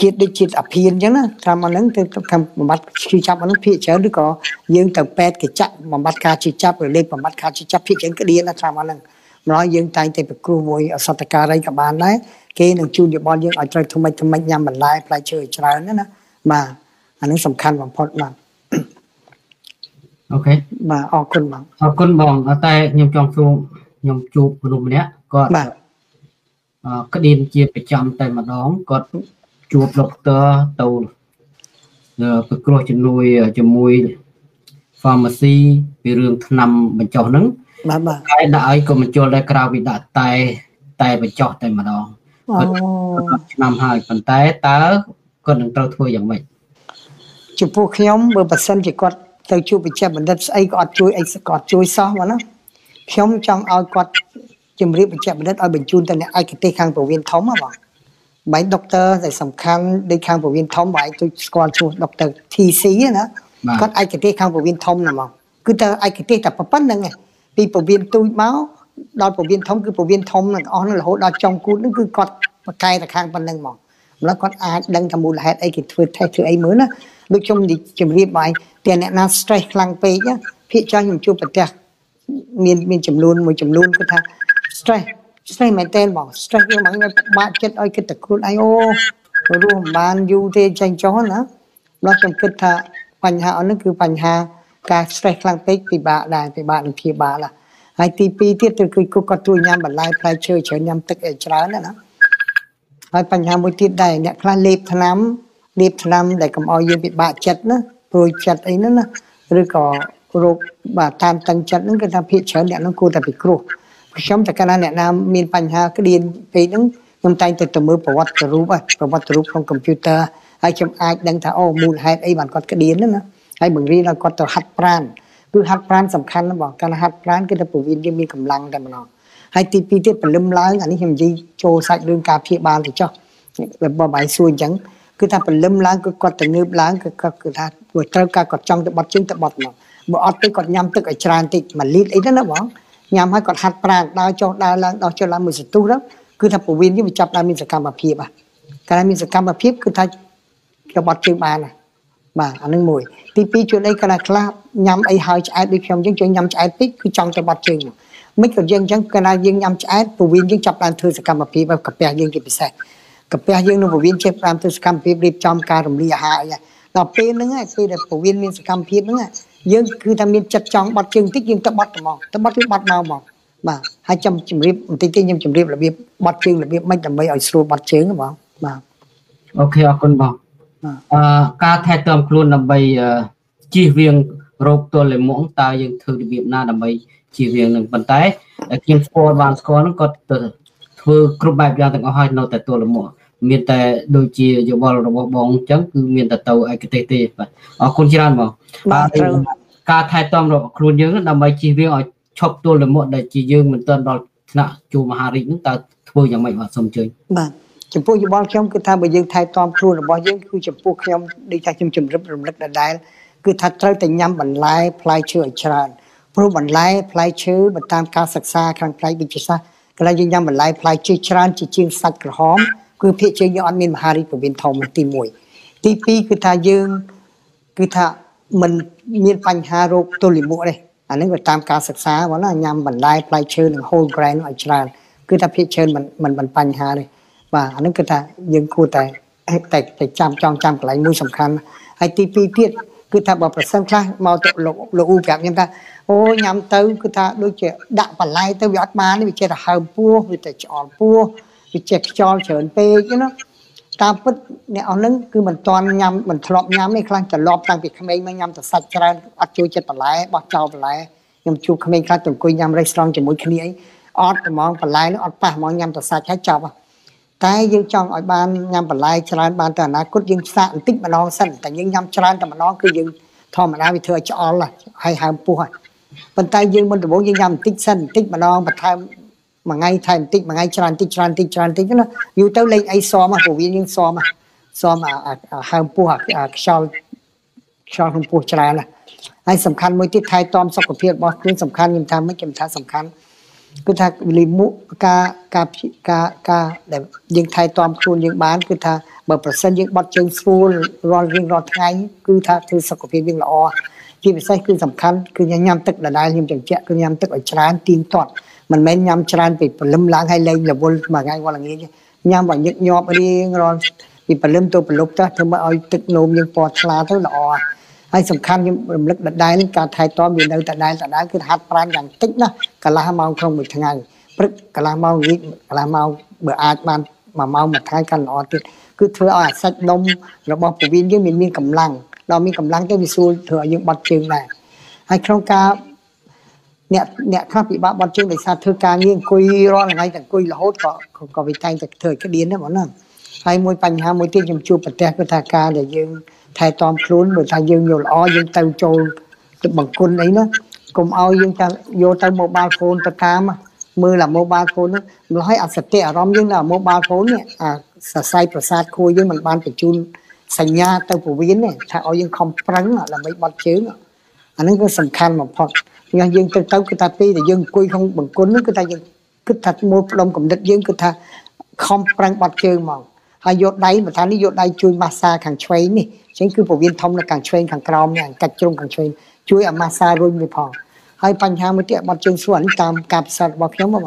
[SPEAKER 1] ជាតិដូចជាតិអាភៀនអញ្ចឹងណាថ្នាំអាហ្នឹងទៅធ្វើបំបត្តិឈឺចាប់អាហ្នឹងភាគច្រើនឬក៏យើងទៅពេទ្យកញ្ចាក់បំបត្តិការឈឺចាប់ឬលេខបំបត្តិការឈឺចាប់ភាគច្រើនក្តៀនណាថ្នាំអាហ្នឹងម្ល៉េះយើងតែងតែប្រគ្រោះមួយអសតការីក៏បានដែរគេនឹងជូនយោបល់យើងឲ្យត្រូវថ្មិចថ្មិចញ៉ាំបន្លែផ្លែឈើឲ្យច្រើនណាណាបាទអានេះសំខាន់បំផុតបាទ
[SPEAKER 2] អូខេ
[SPEAKER 1] បាទអរគុណបង
[SPEAKER 2] អរគុណបងតែខ្ញុំចង់សួរខ្ញុំជួបមនុស្សម្នាក់គាត់
[SPEAKER 1] បាទ
[SPEAKER 2] ក្តៀនជាប្រចាំតែម្ដងគាត់ ជួបដុកទ័រទៅប្រគ្រោះជំនួយជាមួយ pharmacy ពីរឿងថ្នាំបញ្ចុះហ្នឹង
[SPEAKER 1] បាទបាទ
[SPEAKER 2] តែដាក់ឲ្យក៏បញ្ជុលដែរក្រៅពីដាក់តែ តែបញ្ចុះតែម្ដងគាត់ឆ្នាំហើយប៉ុន្តែតើគាត់នឹងត្រូវធ្វើយ៉ាងម៉េច
[SPEAKER 1] ចំពោះខ្ញុំបើប៉ះសិនជាគាត់ទៅជួបវិជ្ជបណ្ឌិតស្អីក៏អត់ជួយអីក៏អត់ជួយសោះមកណាខ្ញុំចង់ឲ្យគាត់ជំរាបវិជ្ជបណ្ឌិតឲ្យបញ្ជូនទៅអ្នកឯកទេសខាងពវៀនធំហ៎បង បែរដុកទ័រដែលសំខាន់ដូចខាងពវៀនធំបែរទៅស្គាល់ឈ្មោះដុកទ័រ TC ណាគាត់ឯកទេសខាងពវៀនធំណាហ្មងគឺទៅឯកទេសតែប៉ុណ្្នឹងឯងពីពវៀនទូចមកដល់ពវៀនធំគឺពវៀនធំទាំងអស់នោះរហូតដល់ចុងគូតនោះគឺគាត់បកកែទៅខាងប៉ុណ្្នឹងហ្មងម្ល៉េះគាត់អាចដឹងថាមូលហេតុអីគេធ្វើ test ធ្វើអីមើលណាដូចខ្ញុំជម្រាបបាយតែអ្នកណា stress ខ្លាំងពេកភាគច្រើនខ្ញុំជួបប្រទេសមានមានចំនួនមួយចំនួនគឺថា stress stress មែនតើបង stress យើងមកខ្ញុំបាក់ចិត្តឲ្យគិតតែខ្លួនឯងអូរស់មិនបានយូរទេចាញ់ចោះណាដល់ខ្ញុំគិតថាបញ្ហាអស់នេះគឺបញ្ហាការ stress ខ្លាំងពេកពិបាកដែរពិបាកនឹងព្យាបាលហើយទី2ទៀតគឺគឺគាត់ជួយញ៉ាំបន្លែផ្លែឈើច្រើនញ៉ាំទឹកឲ្យច្រើនណាហើយបញ្ហាមួយទៀតដែរអ្នកខ្លះលេបថ្នាំលេបថ្នាំដែលកុំឲ្យយើងពិបាកចិត្តណាព្រួយចិត្តអីហ្នឹងណាឬក៏រោគបាទតាមតឹងចិត្តហ្នឹងគឺថាភាគច្រើនអ្នកហ្នឹងគួរតែពិគ្រោះ ខ្ញុំតែកាលណាអ្នកណាមានបញ្ហាក្តៀនពេកហ្នឹងខ្ញុំតែងតែទៅមើលប្រវត្តិរូបប្រវត្តិរូបក្នុងកុំព្យូទ័រហើយខ្ញុំអាចដឹងថាអូមូលហេតុអីបានគាត់ក្តៀនហ្នឹងណាហើយបង្រៀនឲ្យគាត់ទៅហាត់ប្រាណគឺហាត់ប្រាណសំខាន់ណាស់បងកាលហាត់ប្រាណគឺទៅពវៀនយើងមានកម្លាំងតែម្ដងហើយទី2ទៀតពលឹមឡើងអានេះខ្ញុំនិយាយចូលសាច់រឿងការព្យាបាលទៅចុះបើបាយសួរអញ្ចឹងគឺថាពលឹមឡើងគឺគាត់ទៅងើបឡើងគឺគាត់គឺថាព្រោះត្រូវការគាត់ចង់ទៅបត់ជើងទៅបត់មកបើអត់ទេគាត់ញ៉ាំទឹកឲ្យច្រើនតិចមួយលីត្រអីទៅណាបង ញ៉ាំឲ្យគាត់ហាត់ប្រាណដើរចុះដើរឡើងដោះចុះឡើងមួយសន្ទុះទៅគឺថាពវៀននេះវាចាប់ដើមមានសកម្មភាពហ่ะកាលមានសកម្មភាពគឺថាគេបត់ជើងបានបាទអានឹងមួយទី2ជួនអីកាលខ្លះញ៉ាំអីហើយឆ្អែតដូចខ្ញុំអញ្ចឹងជួយញ៉ាំឆ្អែតតិចគឺចង់ទៅបត់ជើងមិនក៏យើងអញ្ចឹងកាលណាយើងញ៉ាំឆ្អែតពវៀនយើងចាប់ដើមធ្វើសកម្មភាពកាពះយើងជាពិសេសកាពះយើងនឹងពវៀនចេះតាមធ្វើសកម្មភាពរៀបចំការរំលាយអាហារអីដល់ពេលហ្នឹងឯងពេលដែលពវៀនមានសកម្មភាពហ្នឹង យើងគឺថាមានចិត្តចង់បត់ជើងតិចយើងទៅបត់ត្មងទៅបត់គឺបត់មកមកបាទហើយចាំជម្រាបបន្តិចទៀតខ្ញុំជម្រាបរបៀបបត់ជើងរបៀបម៉េចដើម្បីឲ្យស្រួលបត់ជើងបងបាទ
[SPEAKER 2] អូខេអរគុណបងអឺការថែទាំខ្លួនដើម្បីជៀសវាងរោគទល់លាមក តើយើងធ្វើរបៀបណាដើម្បីជៀសវាងនឹងប៉ុន្តែខ្ញុំស្គាល់បានស្គាល់ហ្នឹងគាត់ទៅធ្វើគ្រប់បែបយ៉ាងទាំងអស់ហើយនៅតែទល់លាមក មានតែដូចជាយោបល់របស់បងអញ្ចឹងគឺមានតែទៅឯកទេសទេបាទអរគុណច្រើនបង
[SPEAKER 1] បាទត្រូវ
[SPEAKER 2] ការថែទាំរបស់ខ្លួនយើងដើម្បីជៀសវាងឲ្យឈប់ទល់លាមកដែលជាយើងមិនទាន់ដល់ថ្នាក់ជួមហារីកហ្នឹងតើធ្វើយ៉ាងម៉េចបាទសូមអញ្ជើញ
[SPEAKER 1] បាទចំពោះយោបល់ខ្ញុំគឺថាបើយើងថែទាំខ្លួនរបស់យើងគឺចំពោះខ្ញុំដូចថាខ្ញុំជម្រាបរំលឹកដដែលគឺថាត្រូវតែញ៉ាំបន្លែផ្លែឈើឲ្យច្រើនព្រោះបន្លែផ្លែឈើបើតាមការសិក្សាខាងផ្នែកវិទ្យាសាស្ត្រកន្លែងយើងញ៉ាំបន្លែផ្លែឈើច្រើនជាជាងសាច់ក្រហម គឺភាគជើងយើងអត់មានមហារីកពវៀនធំទី1ទី2គឺថាយើងគឺថាมันមានបញ្ហារោគទល់លាមកទេអានេះវាតាមការសិក្សាបងណាញ៉ាំបន្លែផ្លែឈើនិង whole grain ឲ្យច្រើនគឺថាភាគច្រើនมันมันមិនបញ្ហាទេបាទអានេះគឺថាយើងគួរតែតែតែចាំចងចាំកន្លែងមួយសំខាន់ហើយទី2ទៀត គឺថាបើប្រសិនខ្លះមកទៅលោកលោកអ៊ូប្រាប់ខ្ញុំថាអូញ៉ាំទៅគឺថាដូចជាដាក់បន្លែទៅវាអត់បានវាចេះតែហើមពោះវាទៅឆ្អល់ពោះ វាចេះខ្យល់ច្រើនពេកណាតាមពិតអ្នកអស់ហ្នឹងគឺមិនទាន់ញ៉ាំមិនធ្លាប់ញ៉ាំទេខ្លះត្រឡប់តាំងពីក្មេងមកញ៉ាំតែសាច់ច្រើនអត់ចូលចិត្តបន្លែបោះចោលបន្លែខ្ញុំជួបក្មេងខ្លះទៅអង្គុយញ៉ាំរេស្តូរ៉ង់ជាមួយគ្នាអត់ត្មងបន្លែនោះអត់ប៉ះហ្មងញ៉ាំតែសាច់ហើយចប់តែយើងចង់ឲ្យបានញ៉ាំបន្លែច្រើនបានទៅអនាគតយើងសាកបន្តិចម្ដងសិនតែយើងញ៉ាំច្រើនតែម្ដងគឺយើងធម្មតាវាធ្វើឲ្យឆ្អល់ហើយហើមពោះហើយប៉ុន្តែយើងមុនដំបូងយើងញ៉ាំបន្តិចសិនបន្តិចម្ដងបន្ថែម មួយថ្ងៃថែមបន្តិចមួយថ្ងៃច្រើនបន្តិចច្រើនបន្តិចច្រើនបន្តិចណាយូរទៅលេងអីសមព្រោះវាយើងសមសមហើមពោះខ្យល់ខ្យល់ក្នុងពោះច្រើនណាហើយសំខាន់មួយទៀតថែទាំសុខភាពរបស់ខ្លួនសំខាន់ខ្ញុំថាមិនខ្ញុំថាសំខាន់គឺថាលីមុការការការការដែលយើងថែទាំខ្លួនយើងបានគឺថាបើប្រសិនយើងបត់ជើងស្រួលរាល់រៀងរាល់ថ្ងៃគឺថាធ្វើសុខភាពយើងល្អជាពិសេសគឺសំខាន់គឺញ៉ាំទឹកដដែលខ្ញុំបញ្ជាក់គឺញ៉ាំទឹកឲ្យច្រើនទៀងទាត់ មិនមែនញ៉ាំច្រើនពីព្រលឹមឡើងហើយលេងរវល់មួយថ្ងៃវល់ល្ងាចញ៉ាំឲ្យញឹកញាប់រៀងរាល់ពីព្រលឹមទៅព្រលប់ទៅធ្វើមកឲ្យទឹកនោមយើងពណ៌ថ្លាទៅល្អហើយសំខាន់ខ្ញុំរំលឹកដដែលការថែទាំវានៅដដែលដដែលគឺហាត់ប្រាណយ៉ាងតិចណាកន្លះម៉ោងក្នុងមួយថ្ងៃព្រឹកកន្លះម៉ោងរៀងកន្លះម៉ោងបើអាចបានមួយម៉ោងមួយថ្ងៃកាន់ល្អទៀតគឺធ្វើឲ្យអាសាច់ដុំរបស់ពោះវៀនយើងមានមានកម្លាំងដល់មានកម្លាំងទៅវាស្រួលធ្វើឲ្យយើងបត់ជើងដែរហើយក្នុងការ អ្នកអ្នកខ្លះពិបាកបត់ជើងដោយសារធ្វើការងារអង្គុយរាល់ថ្ងៃតែអង្គុយរហូតក៏ក៏វាតែងតែធ្វើក្តៀនដែរបងណាហើយមួយបញ្ហាមួយទៀតខ្ញុំជួបប្រទះគឺថាការដែលយើងថែទាំខ្លួនបើថាយើងយល់ល្អយើងទៅចូលទឹកបង្គន់អីណាកុំឲ្យយើងចាំយកទៅ mobile phone ទៅតាមមើលអា mobile phone ហ្នឹងលហើយអសតិអារម្មណ៍យើងនៅ mobile phone នេះអាសរសៃប្រសាទខួរយើងមិនបានបញ្ជូនសញ្ញាទៅពវៀនទេថាឲ្យយើងខំប្រឹងដើម្បីបត់ជើង អានេះគឺសំខាន់បំផុតយើងយើងទៅទៅគឺថាពេលដែលយើងអង្គុយក្នុងបង្គន់ហ្នឹងគឺថាយើងគិតថាមួយផ្ដុំកំណត់យើងគឺថាខំប្រឹងបត់ជើងមកហើយយកដៃមិនថានេះយកដៃជួយម៉ាស្សាខាងឆ្វេងនេះចឹងគឺពវៀនធំនៅខាងឆ្វេងខាងក្រោមនេះកាច់ជ្រុងខាងឆ្វេងជួយឲ្យម៉ាស្សារុញវាផងហើយបញ្ហាមួយទៀតបត់ជើងស្រួលនេះតាមការពិសោធន៍របស់ខ្ញុំបង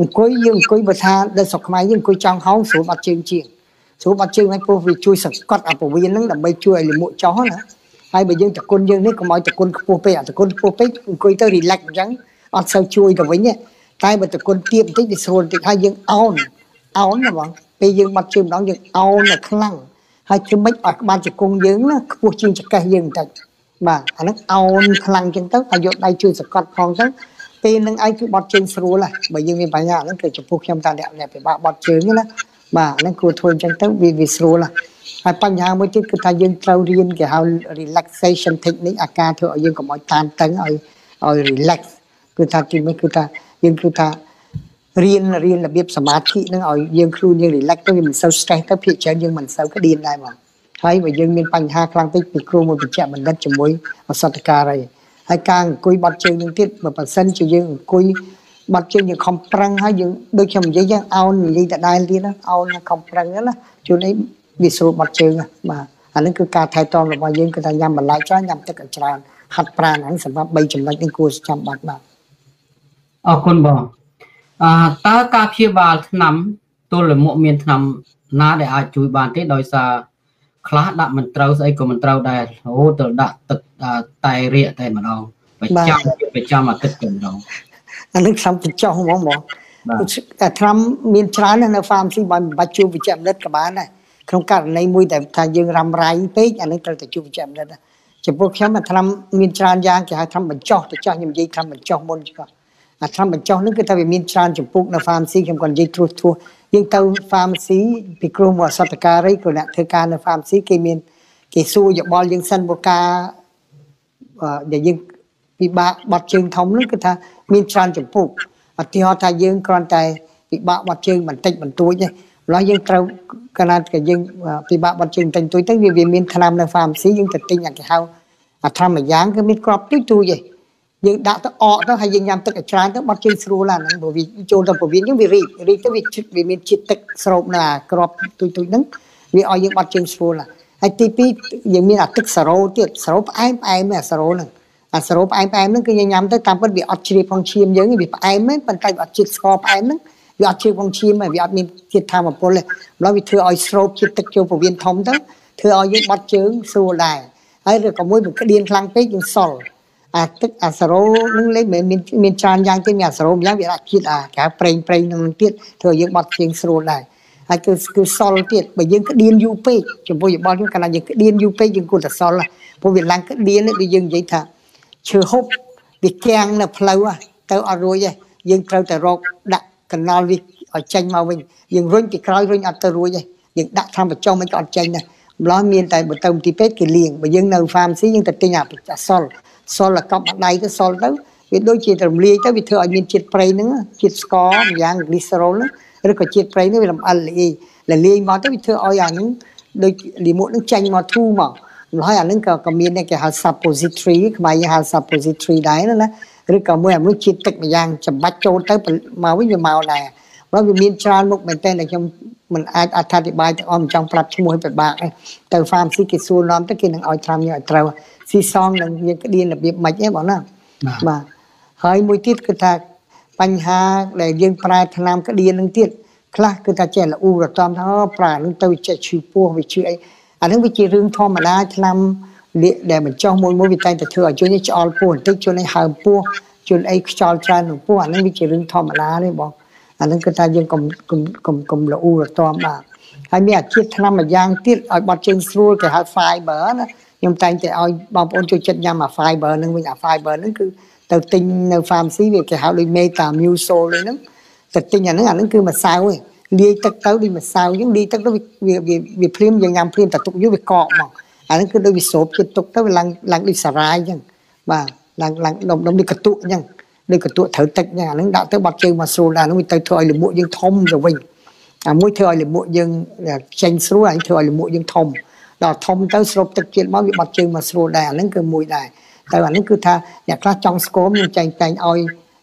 [SPEAKER 1] អង្គុយយើងអង្គុយបើថានៅស្រុកខ្មែរយើងអង្គុយចង់ហោងស្រួលបត់ជើងជាងស្រួលបត់ជើងឲ្យពោះវាជួយសង្កត់អាពវៀនហ្នឹងដើម្បីជួយឲ្យលិមួកចោះណា ហើយបើយើងតគុណយើងនេះកុំឲ្យតគុណខ្ពស់ពេកអាតគុណខ្ពស់ពេកអង្គុយទៅ relax អញ្ចឹងអត់សូវជួយទៅវិញទេតែបើតគុណទៀបបន្តិចវាស្រួលបន្តិចហើយយើងអោនអោនណាបងពេលយើងបាត់ជើងម្ដងយើងអោនតែខ្លាំងហើយជំិចឲ្យក្បាលជង្គង់យើងណាខ្ពស់ជាងចកេះយើងបន្តិចបាទអាហ្នឹងអោនខ្លាំងចឹងទៅហើយយកដៃជួយសង្កត់ផងទៅពេលហ្នឹងឯងគឺបត់ជើងស្រួលហើយបើយើងមានបញ្ហាហ្នឹងគឺចំពោះខ្ញុំតាអ្នកអ្នកពិបាកបត់ជើងណាបាទអាហ្នឹងគួរធ្វើអញ្ចឹងទៅវាវាស្រួលហើយ បញ្ហាមួយទៀតគឺថាយើងត្រូវរៀនគេហៅ relaxation technique អាការធ្វើឲ្យយើងកុំឲ្យតានតឹងឲ្យឲ្យ relax គឺថាទីមួយគឺថាយើងគឺថារៀនរៀនរបៀបសមាធិនឹងឲ្យយើងខ្លួនយើង relax ទៅវាមិនសូវ stress ទៅភាគច្រើនយើងមិនសូវក្តៀនដែរបងហើយបើយើងមានបញ្ហាខ្លាំងពេកពីគ្រូមួយបញ្ជាក់បណ្ឌិតជាមួយអសតការីហើយការអង្គុយបត់ជើងនឹងទៀតបើប៉ះសិនជាយើងអង្គុយបត់ជើងយើងខំប្រឹងហើយយើងដូចខ្ញុំនិយាយយ៉ាងអោននិយាយដដែលទៀតណាអោនខំប្រឹងណាជួននេះ វាស្រួលបត់ជើងបាទអានេះគឺការថែទាំរបស់យើងគឺថាញ៉ាំបន្លែច្រើនញ៉ាំទឹកឲ្យច្រើនហាត់ប្រាណហ្នឹងសម្រាប់3ចំណុចនេះគួរចាំបាច់បាទ
[SPEAKER 2] អរគុណបងអឺតើការព្យាបាលថ្នាំទល់លាមកមានថ្នាំណាដែលអាចជួយបានទេដោយសារខ្លះដាក់មិនត្រូវស្អីក៏មិនត្រូវដែរអូទៅដាក់ទឹកតែរាកតែម្ដងប្រចាំប្រចាំអាទិត្យតែម្ដង
[SPEAKER 1] អានឹងខ្ញុំបញ្ចុះហ្មងហ្មងតែថ្នាំមានច្រើននៅ pharmacy បើមិនបាច់ជួបវិជ្ជបណ្ឌិតក៏បានដែរ ក្នុងករណីមួយដែលថាយើងរ៉ាំរ៉ៃពេកអានឹងត្រូវតែជួបវិជ្ជបណ្ឌិតចំពោះខ្ញុំថ្នាំមានច្រើនយ៉ាងគេហៅថ្នាំបញ្ចុះទៅចោះខ្ញុំនិយាយថ្នាំបញ្ចុះមុនចោះអាថ្នាំបញ្ចុះហ្នឹងគឺថាវាមានច្រើនចម្ពោះនៅ pharmacy ខ្ញុំគាត់និយាយត្រួសត្រាសយើងទៅ pharmacy ពីគ្រូមកសតការីក៏អ្នកធ្វើការនៅ pharmacy គេមានគេសួរយោបល់យើងសិនព្រោះការដែលយើងពិបាកបត់ជើងធំហ្នឹងគឺថាមានច្រើនចម្ពោះឧទាហរណ៍ថាយើងគ្រាន់តែពិបាកបត់ជើងបន្តិចបន្តួចទេ ម្ល៉េះយើងត្រូវកណាត់ក៏យើងពិបាកបត់ជើងបន្តិចបន្តួចទៅវាមានថ្នាំនៅ pharmacy យើងទៅទិញអាគេហៅអាថ្នាំមួយយ៉ាងគឺមានក្របទួយទួយទេយើងដាក់ទៅអកទៅហើយយើងញ៉ាំទឹកឲ្យច្រើនទៅបត់ជើងស្រួលឡើងហ្នឹងព្រោះវាចូលទៅពោះវៀនយើងវារីករីកទៅវាជាតិវាមានជាតិទឹកស្រូបនៅអាក្របទុយទុយហ្នឹងវាឲ្យយើងបត់ជើងស្រួលហើយទី2យើងមានអាទឹកសារ៉ូទៀតសារ៉ូផ្អែមផ្អែមអាសារ៉ូហ្នឹងអាសារ៉ូផ្អែមផ្អែមហ្នឹងគឺយើងញ៉ាំទៅតាមពិតវាអត់ជ្រាបផងឈាមយើងវាផ្អែមមែនប៉ុន្តែវាអត់ជាតិស្ករផ្អែមហ្នឹង វាអត់ជ្រាបផងឈាមវាអត់មានជាតិធម្មពលទេម្ល៉េះវាធ្វើឲ្យស្រូបជាតិទឹកចូលពោះវៀនធំទៅធ្វើឲ្យយើងបត់ជើងស្រួលដែរហហើយឬក៏មួយវាក្តៀនខ្លាំងពេកយើងសល់អាទឹកអាសារ៉ូនឹងលេងមានមានច្រើនយ៉ាងទៀតមានអាសារ៉ូយ៉ាងវាដាក់ជាតិអាគេប្រេងប្រេងនឹងទៀតធ្វើយើងបត់ជាងស្រួលដែរហើយគឺគឺសល់ទៀតបើយើងក្តៀនយូរពេកចំពោះយោបល់ខ្ញុំកាលណាយើងក្តៀនយូរពេកយើងគួរតែសល់ព្រោះវាឡើងក្តៀនដូចយើងនិយាយថាឈើហុបវាគាំងនៅផ្លូវទៅអត់រួចទេយើងត្រូវតែរកដាក់ កណ្ដុលវាឲ្យចេញមកវិញយើងរុញពីក្រោយរុញអត់ទៅរួចទេយើងដាក់ថ្នាំបញ្ចុះមិនក៏អត់ចេញដែរម្ល៉េះមានតែបើទៅទីពេទ្យគេលាងបើយើងនៅ pharmacy យើងទៅទិញអាសល់សល់កប់ម្ដាយទៅសល់ទៅវាដូចជារំលាយទៅវាធ្វើឲ្យមានជាតិប្រៃហ្នឹងជាតិស្ករម្យ៉ាង glycerol ឬក៏ជាតិប្រៃហ្នឹងវាលំអិលលាយលលាយមកទៅវាធ្វើឲ្យអាហ្នឹងដូចលីមួកហ្នឹងចេញមកធូរមកម្ល៉េះអាហ្នឹងក៏ក៏មានគេហៅ suppository ខ្មែរយើងហៅ suppository ដែរណា ឬក៏មួយអាមួយជាតិទឹកម្យ៉ាងចំបាច់ចូលទៅមកវិញវាមកដែរព្រោះវាមានច្រើនមុខមែនតើខ្ញុំមិនអាចអត្ថាធិប្បាយទាំងអស់មិនចង់ប្រាប់ឈ្មោះឲ្យពិបាកទេទៅ pharmacy គេសួរនាំទៅគេនឹងឲ្យត្រាំយើងឲ្យត្រូវស៊ីសងនឹងយើងក្តៀនរបៀបម៉េចទេបងណាបាទហើយមួយទៀតគឺថាបញ្ហាដែលយើងប្រើថ្នាំក្តៀននឹងទៀតខ្លះគឺថាចេះល្អូរតំថាប្រើនឹងទៅចេះឈឺពោះវាឈឺអីអានឹងវាជារឿងធម្មតាថ្នាំ លាកដែលបញ្ចុះមួយមួយវាតែងតែធ្វើឲ្យជួយឆ្អល់ពោះបន្តិចជួយឲ្យហើមពោះជួយអីខ្យល់ច្រើននឹងពោះអានឹងវាជារឿងធម្មតាទេបងអានឹងគឺថាយើងកុំកុំកុំកុំល្អូរតំបាទហើយមានអាជាតិថ្នាំមួយយ៉ាងទៀតឲ្យបត់ជើងស្រួលគេហៅ fiber ណាខ្ញុំតែងតែឲ្យបងប្អូនចូលចិត្តញ៉ាំអា fiber ហ្នឹងវិញអា fiber ហ្នឹងគឺទៅទិញនៅ pharmacy វាគេហៅដូច metamucil ហ្នឹងទៅទិញអាហ្នឹងអាហ្នឹងគឺម្សៅឯងលាយទឹកទៅដូចម្សៅអញ្ចឹងលាយទឹកទៅវាវាភ្លាមយើងញ៉ាំភ្លាមតែទុកយូរវាកកមក អាហ្នឹងគឺដូចវាស្រូបចិត្តទុកទៅវាឡើងឡើងដូចសារាយអញ្ចឹងបាទឡើងឡើងដុំដុំដូចកតុកអញ្ចឹងដូចកតុកត្រូវទឹកអញ្ចឹងអាហ្នឹងដាក់ទៅបាត់ជើងមកស្រួលដែរហ្នឹងវាទៅធ្វើឲ្យលមួកយើងធំទៅវិញអាមួយធ្វើឲ្យលមួកយើងចេញស្រួលហើយធ្វើឲ្យលមួកយើងធំដល់ធំទៅស្រូបទឹកជាតិមកវាបាត់ជើងមកស្រួលដែរអាហ្នឹងគឺមួយដែរតែអាហ្នឹងគឺថាអ្នកខ្លះចង់ស្គមនឹងចែងតែងឲ្យ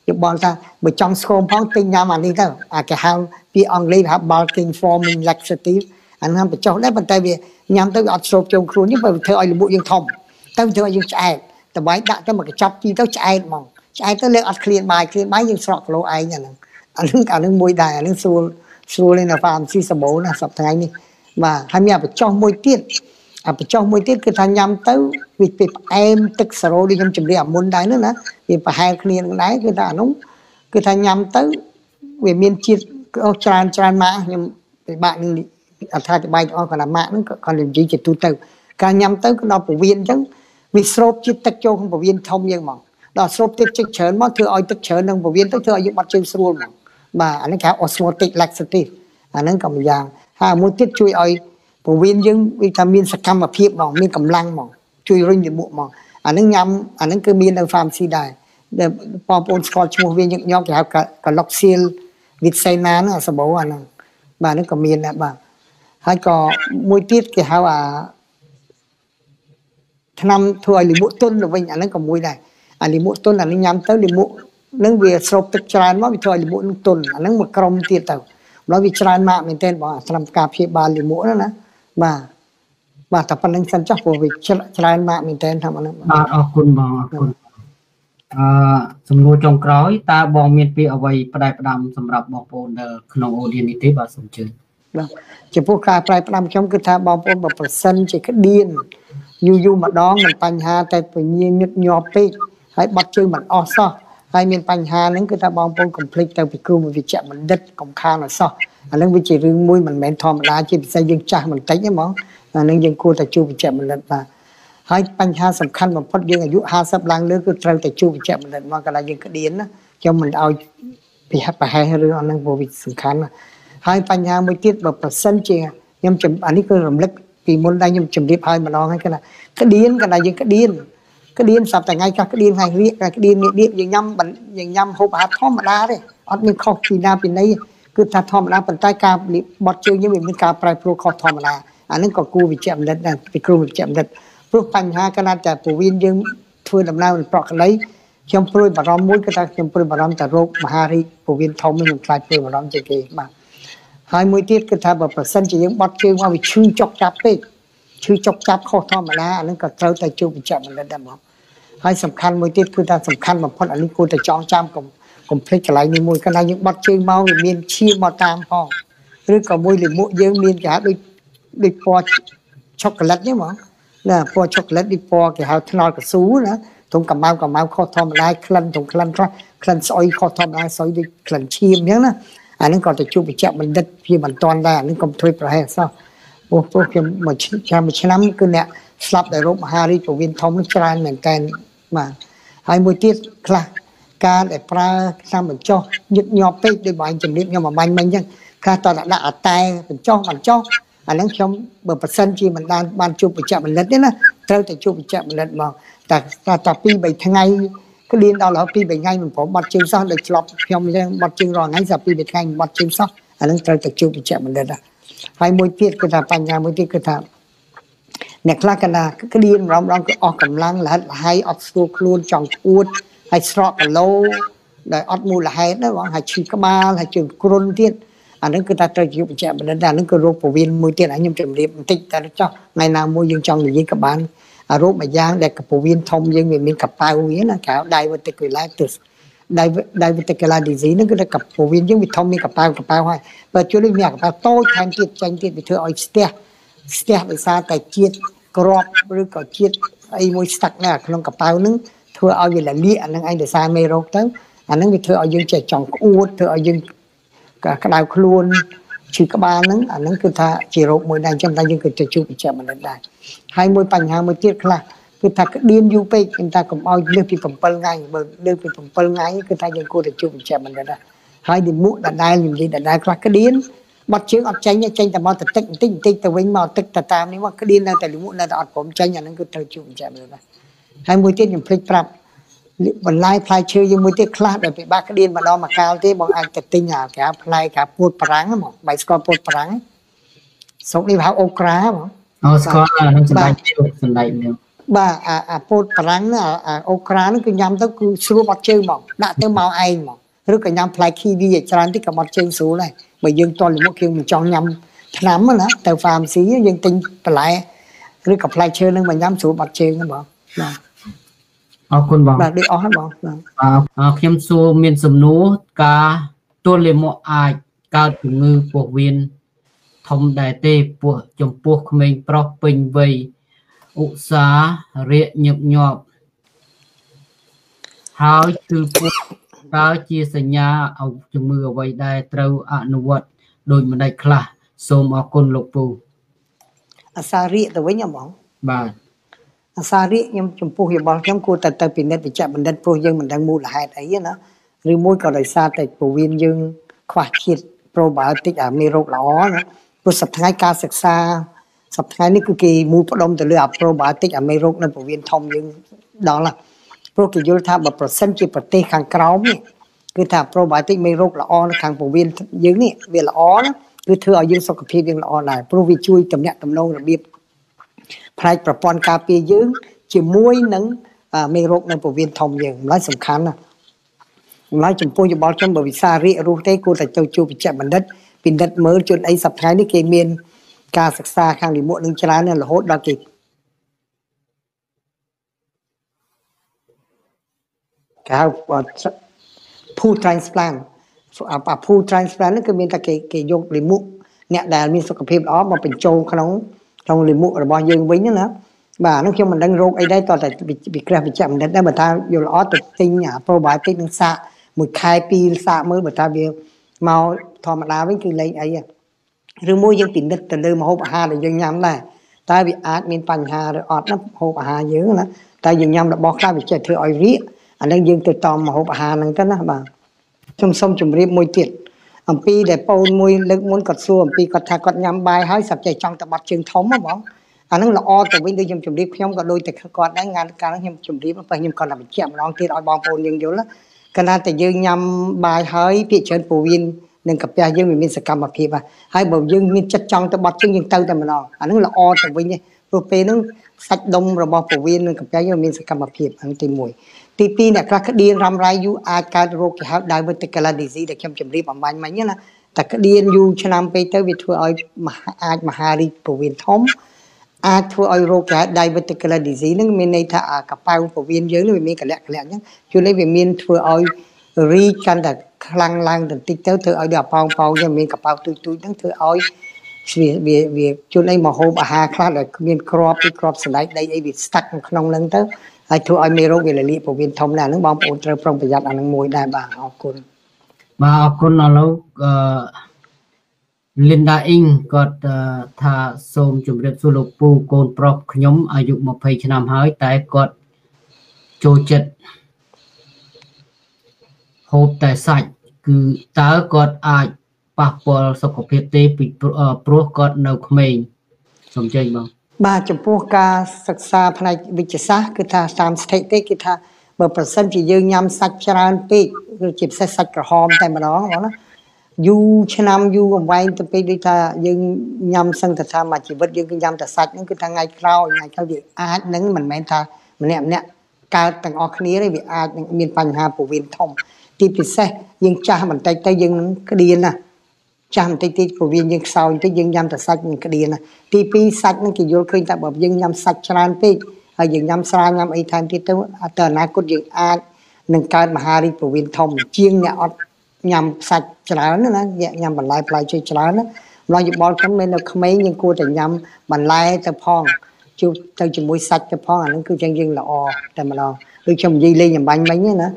[SPEAKER 1] យោបល់ថាបើចង់ស្គមផងទិញញ៉ាំអានេះទៅអាគេហៅពីអង់គ្លេសហៅ bulking forming laxative អាហ្នឹងបញ្ចុះដែរប៉ុន្តែវាញ៉ាំទៅវាអត់ស្រូបជុំខ្លួននេះបើធ្វើឲ្យលំមុខយើងធំទៅធ្វើឲ្យយើងឆ្អែតតបាយដាក់ទៅមកកញ្ចប់ទីទៅឆ្អែតហ្មងឆ្អែតទៅលេអត់ឃ្លានបាយឃ្លានបាយយើងស្រក់គីឡូឯងអាហ្នឹងអាហ្នឹងអាហ្នឹងមួយដែរអាហ្នឹងស្រួលស្រួលនៅ pharmacy សម្បូរណាសប្តាហ៍នេះបាទហើយមានបញ្ចុះមួយទៀតអាបញ្ចុះមួយទៀតគឺថាញ៉ាំទៅវាពេលផ្អែមទឹកសារ៉ូដូចខ្ញុំជម្រាបអាមុនដែរនោះណាវាប្រហែលគ្នានឹងដែរគឺថាអានោះគឺថាញ៉ាំទៅវាមានជាតិច្រើនច្រើនម៉ាក់ខ្ញុំពិបាកនឹង អត្ថាធិប្បាយទាំងអស់គាត់ថាម៉ាក់ហ្នឹងគាត់និយាយជាទូទៅការញ៉ាំទៅក៏ដល់ពវៀនអញ្ចឹងវាស្រូបជាតិទឹកចូលក្នុងពវៀនធំយើងហ្មងដល់ស្រូបទឹកចិត្តច្រើនមកធ្វើឲ្យទឹកច្រើននឹងពវៀនទៅធ្វើឲ្យយើងបាត់ជើងស្រួលហ្មងបាទអានេះគេហៅ osmotic laxative អាហ្នឹងក៏ម្យ៉ាងហើយមួយទៀតជួយឲ្យពវៀនយើងវាថាមានសកម្មភាពហ្មងមានកម្លាំងហ្មងជួយរុញលមុខហ្មងអានឹងញ៉ាំអានឹងគឺមាននៅ pharmacy ដែរដែលបងប្អូនស្គាល់ឈ្មោះវាញឹកញាប់គេហៅកាឡុកសៀលវិតសៃណាហ្នឹងអាសបោអាហ្នឹងបាទហ្នឹងក៏មានដែរបាទ ហើយក៏មួយទៀតគេហៅអាឆ្នាំធ្វើឲ្យលិមុខទុនទៅវិញអាហ្នឹងក៏មួយដែរអាលិមុខទុនអានេះញ៉ាំទៅលិមុខនឹងវាស្រូបទឹកច្រើនមកវាធ្វើឲ្យលិមុខនឹងទុនអាហ្នឹងមួយក្រុមទៀតទៅដល់វាច្រើនម៉ាក់មែនទែនបងឆ្នាំការព្យាបាលលិមុខណាណាបាទបាទតែប៉ុណ្្នឹងសិនចុះព្រោះវាច្រើនម៉ាក់មែនទែនថាអាហ្នឹង
[SPEAKER 2] បាទអរគុណបងអរគុណអឺសំណួរចុងក្រោយតើបងមានពាក្យអ្វីផ្ដែផ្ដាំសម្រាប់បងប្អូននៅក្នុងអូឌីនេះទេបាទសូមជឿ
[SPEAKER 1] បាទចំពោះការផ្ដែផ្ដាំខ្ញុំគឺថាបងប្អូនបើប្រសិនជាក្តៀនយូរយូរម្ដងមិនបញ្ហាតែពញាញឹកញាប់ពេកហើយបាត់ជើងមិនអស់សោះហើយមានបញ្ហាហ្នឹងគឺថាបងប្អូនកុំភ្លេចទៅពីគ្រូវិជ្ជបណ្ឌិតកុំខានអសោះអានឹងវាជារឿងមួយមិនមែនធម្មតាជាពិសេសយើងចាស់បន្តិចទេហ្មងអានឹងយើងគួរតែជួបវិជ្ជបណ្ឌិតបាទហើយបញ្ហាសំខាន់បំផុតយើងអាយុ50ឡើងលើគឺត្រូវតែជួបវិជ្ជបណ្ឌិតមកកាលណាយើងក្តៀនណាខ្ញុំមិនឲ្យពីហិតប្រហែសរឿងអស់ហ្នឹងព្រោះវាសំខាន់ណា ហើយបញ្ហាមួយទៀតបើប្រសិនជាខ្ញុំអានេះគឺរំលឹកពីមុនដែរខ្ញុំជម្រាបឲ្យម្ដងហើយគឺថាក្តៀនកាលណាយើងក្តៀនក្តៀនសប្តាហ៍ថ្ងៃខ្លះក្តៀនថ្ងៃរៀកក្តៀននេះៀបយើងញ៉ាំយើងញ៉ាំហូបអាហារធម្មតាទេអត់មានខុសពីណាពីណីគឺថាធម្មតាប៉ុន្តែការបត់ជើងយើងវាមានការប្រែប្រួលខុសធម្មតាអានឹងក៏គួរវិជ្ជបណ្ឌិតដែរពីគ្រូវិជ្ជបណ្ឌិតព្រោះបញ្ហាកណាត់តែពវៀនយើងធ្វើដំណើរប្រកក្តីខ្ញុំព្រួយបារម្ភមួយគឺថាខ្ញុំព្រួយបារម្ភតែរោគមហារីកពវៀនធំខ្ញុំខ្លាចព្រួយបារម្ភជាងគេបាទ ហើយមួយទៀតគឺថាបើប្រសិនជាយើងបត់ជើងមកវាឈឺចុកចាប់ពេកឈឺចុកចាប់ខុសធម្មតាអានឹងក៏ត្រូវតែជួបវិជ្ជបណ្ឌិតដែរមកហើយសំខាន់មួយទៀតគឺថាសំខាន់បំផុតអានេះគួរតែចងចាំកុំកុំភ្លេចកន្លែងនេះមួយកាលណាយើងបត់ជើងមកវាមានឈាមមកតាមផងឬក៏មួយលាមកយើងមានគេហៅដូចដូចពណ៌ឆូកូឡេតនេះហ្មងណាពណ៌ឆូកូឡេតនេះពណ៌គេហៅថ្នល់កស៊ូណាធំកម្ៅកម្ៅខុសធម្មតាក្លិនធំក្លិនខ្លះក្លិនស្អុយខុសធម្មតាស្អុយដូចក្លិនឈាមអញ្ចឹងណា អាហ្នឹងក៏ទៅជួបវិជ្ជបណ្ឌិតជាមិនតាន់ដែរអាហ្នឹងកុំធ្វើប្រហែសសោះពោះពោះគេមួយឆ្នាំមួយឆ្នាំគឺអ្នកស្លាប់ដោយរោគមហារីកពវៀនធំនេះច្រើនមែនតើបាទហើយមួយទៀតខ្លះការដែលប្រើឆ្នាំបញ្ចុះញឹកញាប់ពេកដោយបាញ់ជំរាបខ្ញុំអាមាញ់មិញអញ្ចឹងខ្លះតើដាក់អតែបញ្ចុះបញ្ចុះអាហ្នឹងខ្ញុំបើប៉ះសិនជាមិនបានបានជួបបច្ចៈបណ្ឌិតទេណាត្រូវតែជួបបច្ចៈបណ្ឌិតមកតែតែពី3ថ្ងៃ ក្លៀនដល់រហូតពី3ថ្ងៃមិនព្រមបាត់ជើងសោះដូចឆ្លប់ខ្ញុំអញ្ចឹងបាត់ជើងរាល់ថ្ងៃសាពី3ថ្ងៃមិនបាត់ជើងសោះអាហ្នឹងត្រូវតែជួបបច្ចៈបណ្ឌិតហើយមួយទៀតគឺថាបញ្ហាមួយទៀតគឺថាអ្នកខ្លះកណាក្លៀនម្ដងម្ដងគឺអស់កម្លាំងលហិតលហើយអត់ស្រួលខ្លួនចង់អួតហើយស្រកគីឡូដែលអត់មូលហេតុណាបងហើយឈឺក្បាលហើយជើងគ្រុនទៀតអានឹងគឺថាត្រូវជាបច្ចៈបណ្ឌិតអានឹងគឺរោគពោះវៀនមួយទៀតខ្ញុំជម្រាបបន្តិចតែចោះថ្ងៃណាមួយយើងចង់និយាយក៏បាន អារោគមួយយ៉ាងដែលកពោះវៀនធំយើងវាមានកប៉ៅវាណាគេហៅ diverticulitis diverticular disease ហ្នឹងគឺថាកពោះវៀនយើងវាធំមានកប៉ៅកប៉ៅហើយបើជួយនេះមានកប៉ៅតូចថែមទៀតចាញ់ទៀតវាធ្វើឲ្យស្ទះស្ទះដោយសារតែជាតិក្របឬក៏ជាតិអីមួយស្ទឹកនៅក្នុងកប៉ៅហ្នឹងធ្វើឲ្យវាលលាកអាហ្នឹងឯងដោយសារមេរោគទៅអាហ្នឹងវាធ្វើឲ្យយើងចេះចង់ក្អួតធ្វើឲ្យយើងក្តៅខ្លួន ឈឺក្បាលហ្នឹងអាហ្នឹងគឺថាជារោគមួយដែរអញ្ចឹងតែយើងគឺទៅជួបវិជ្ជាបណ្ឌិតដែរហើយមួយបញ្ហាមួយទៀតខ្លះគឺថាក្តៀនយូរពេកគឺថាកុំឲ្យលើសពី7ថ្ងៃបើលើសពី7ថ្ងៃគឺថាយើងគួរតែជួបវិជ្ជាបណ្ឌិតដែរហើយនិមុខដដែលនិយាយដដែលខ្លះក្តៀនបាត់ជើងអត់ចេញចេញតែមកទៅទឹកបន្តិចបន្តិចទៅវិញមកទឹកទៅតាមនេះមកក្តៀននៅតែលិមុខនៅតែអត់ព្រមចេញអាហ្នឹងគឺត្រូវជួបវិជ្ជាបណ្ឌិតដែរហើយមួយទៀតខ្ញុំភ្លេចប្រាប់ បន្លាយផ្លែឈើយើងមួយទៀតខ្លះដែលពិបាកក្តៀនម្ដងមកកាលទេបងអាចទៅទិញអាគេហៅផ្លែកាពួតប្រាំងហ្មងបាយស្ករពួតប្រាំងស្រុកនេះហៅអូក្រាហ្មង
[SPEAKER 2] អូស្គាល់នឹងសម្ដែងសម្ដែងនេះ
[SPEAKER 1] បាទអាអាពោតប្រាំងអាអូក្រាហ្នឹងគឺញ៉ាំទៅគឺស្រួលបាត់ជើងហ្មងដាក់ទៅមកឯងហ្មងឬក៏ញ៉ាំផ្លែគីវីច្រើនតិចក៏បាត់ជើងស្រួលដែរបើយើងតលមុខយើងមិនចង់ញ៉ាំថ្នាំណាទៅ pharmacy យើងទិញបន្លែឬក៏ផ្លែឈើនឹងមកញ៉ាំស្រួលបាត់ជើងហ្នឹងបងបាទ
[SPEAKER 2] អរគុណបង
[SPEAKER 1] បាទដូចអស់ហើយបង
[SPEAKER 2] បាទខ្ញុំសួរមានសំណួរការទល់លាមកអាចកើតជំងឺពោះវៀនធំដែរទេពោះចំពោះក្មេងប្រុសពេញវ័យឧស្សាហ៍រាកញឹកញាប់ហើយគឺពោះតើជាសញ្ញាជំងឺអ្វីដែលត្រូវអនុវត្តដោយម្ដេចខ្លះសូមអរគុណលោកពូ
[SPEAKER 1] អាសារិកទៅវិញហ៎បង
[SPEAKER 2] បាទ
[SPEAKER 1] អាសារិកខ្ញុំចំពោះយោបល់ខ្ញុំគួរតែទៅពិនិត្យវិជ្ជបណ្ឌិតព្រោះយើងមិនដឹងមូលហេតុអីណាឬមួយក៏ដោយសារតែពោះវៀនយើងខ្វះជាតិ probiotic អាមេរោគល្អណាព្រោះសប្តាហ៍ការសិក្សាសប្តាហ៍នេះគឺគេមូលផ្ដុំទៅលើអា probiotic អាមេរោគនៅពោះវៀនធំយើងដល់ណាព្រោះគេយល់ថាបើប្រសិនជាប្រទេសខាងក្រោមនេះគឺថា probiotic មេរោគល្អនៅខាងពោះវៀនយើងនេះវាល្អណាគឺធ្វើឲ្យយើងសុខភាពយើងល្អដែរព្រោះវាជួយតំណាក់តំណងរបៀប ផ្នែកប្រព័ន្ធការពារយើង ជាមួយនឹងមេរោគនៅពោះវៀនធំយើងម្ល៉េះសំខាន់ណាម្ល៉េះចំពោះយោបល់ខ្ញុំបើវិសារីករស់ទេគួរតែទៅជួបវិជ្ជបណ្ឌិតពិនិត្យមើលជនអីសប្តាហ៍នេះគេមាន ការសិក្សាខាងលិមួកនឹងច្រើនរហូតដល់គេគេហៅ food transplant អា food transplant នេះគឺមានតែគេគេយកលិមួកអ្នកដែលមានសុខភាពល្អមកបញ្ចូលក្នុង ក្នុងលិមុខរបស់យើងវិញណាបាទនោះខ្ញុំមិនដឹងរោគអីដែរតតែវិក្រះវិជ្ជបណ្ឌិតដែរបើថាយល់ល្អទៅទិញអា probiotic នឹងសាកមួយខែពីរសាកមើលបើថាវាមកធម្មតាវិញគឺលេងអីឬមួយយើងពិនិត្យទៅលើម្ហូបអាហារដែលយើងញ៉ាំដែរតើវាអាចមានបញ្ហាឬអត់ណាម្ហូបអាហារយើងណាតែយើងញ៉ាំរបស់ខ្លះវាចេះធ្វើឲ្យរាកអានឹងយើងទៅតមម្ហូបអាហារហ្នឹងទៅណាបាទខ្ញុំសូមជម្រាបមួយទៀត អំពីដែលបូនមួយលើកមុនគាត់សួរអំពីគាត់ថាគាត់ញ៉ាំបាយហើយសាប់ចេះចង់ទៅបាត់ជើងធំហ្មងអាហ្នឹងល្អទៅវិញដូចខ្ញុំជម្រាបខ្ញុំក៏ដូចតែគាត់ដែរងានកាលខ្ញុំជម្រាបបើខ្ញុំគាត់តែបញ្ជាក់ម្ដងទៀតឲ្យបងប្អូនយើងយល់កណាតែយើងញ៉ាំបាយហើយពាក្យច្រើនពោះវៀននឹងកាពះយើងវាមានសកម្មភាពហើយបើយើងមានចិត្តចង់ទៅបាត់ជើងយើងទៅតែម្ដងអាហ្នឹងល្អទៅវិញព្រោះពេលហ្នឹងសាច់ដុំរបស់ពោះវៀននិងកាពះយើងមានសកម្មភាពហ្នឹងទី1 ទី2អ្នកខ្លះក្តៀនរំរាយយូរអាចកើតរោគគេហៅ diverticular disease ដែលខ្ញុំជម្រាបអំបញ្ញមិញណាតែក្តៀនយូរឆ្នាំពេកទៅវាធ្វើឲ្យអាចមហារីកពោះវៀនធំអាចធ្វើឲ្យរោគគេហៅ diverticular disease ហ្នឹងមានន័យថាកប៉ៅពោះវៀនយើងនេះវាមានកលៈកលៈអញ្ចឹងជួយនេះវាមានធ្វើឲ្យរីកកាន់តែខ្លាំងឡើងបន្តិចទៅធ្វើឲ្យដល់ប៉ោងប៉ោងយើងមានកប៉ៅទូចទូចហ្នឹងធ្វើឲ្យវាវាវាជួនអីមកហូបអាហារខ្លះដែលគ្មានក្របពីក្របសណ្ដែកដីអីវាស្តាក់ក្នុងហ្នឹងទៅ ហើយធ្វើឲ្យមេរោគវាលលាកពោះវៀនធំដែរហ្នឹងបងប្អូនត្រូវប្រុងប្រយ័ត្នអាហ្នឹងមួយដែរបាទអរគុណ
[SPEAKER 2] បាទអរគុណឥឡូវអឺ Linda Ing គាត់ថាសូមជម្រាបសួរលោកពូកូនប្រុសខ្ញុំអាយុ20ឆ្នាំហើយតែគាត់ចូលចិត្តហូបតែសាច់គឺតើគាត់អាចប៉ះពាល់សុខភាពទេពីព្រោះគាត់នៅក្មេងសូមចេញបង
[SPEAKER 1] បាទចំពោះការសិក្សាផ្នែកវិទ្យាសាស្ត្រគឺថាតាមស្ថិតិគឺថាបើប្រសិនជាយើងញ៉ាំសាច់ច្រើនពេកគឺជាពិសេសសាច់ក្រហមតែម្ដងបងណាយូរឆ្នាំយូរអង្វែងទៅពេកដូចថាយើងញ៉ាំសឹងតែថាមួយជីវិតយើងគឺញ៉ាំតែសាច់ហ្នឹងគឺថាថ្ងៃក្រោយថ្ងៃក្រោយវាអាចនឹងមិនមែនថាម្នាក់ម្នាក់កើតទាំងអស់គ្នាទេវាអាចនឹងមានបញ្ហាពោះវៀនធំទីពិសេសយើងចាស់បន្តិចទៅយើងនឹងក្តៀនណា ចាស់បន្តិចតិចពោះវៀនយើងខ្សោយបន្តិចយើងញ៉ាំតែសាច់នឹងក្តៀនណាទីពីរសាច់នឹងគេយល់ឃើញថាបើយើងញ៉ាំសាច់ច្រើនពេកហើយយើងញ៉ាំស្រាញ៉ាំអីថែមទៀតទៅទៅអនាគតយើងអាចនឹងកើតមហារីកពោះវៀនធំជាងអ្នកអត់ញ៉ាំសាច់ច្រើនណាញ៉ាំបន្លែផ្លែឈើច្រើនណាម្ល៉េះយោបល់ខ្ញុំមាននៅក្មេងយើងគួរតែញ៉ាំបន្លែទៅផងជួបទៅជាមួយសាច់ទៅផងអានឹងគឺចឹងយើងល្អតែម្ដងដូចខ្ញុំនិយាយលេងអំបញ្ញមិញណា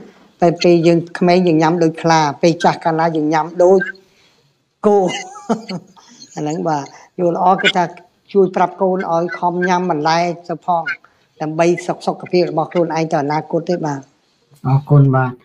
[SPEAKER 1] តែពេលយើងក្មេងយើងញ៉ាំដូចខ្លាពេលចាស់កាលណាយើងញ៉ាំដូច គោអាហ្នឹងបាទយល់ល្អគឺថាជួយប្រាប់កូនឲ្យខំញ៉ាំបន្លែទៅផងដើម្បីសុខសុខភាពរបស់ខ្លួនឯងទៅអនាគតទេបាទ
[SPEAKER 2] អរគុណបាទ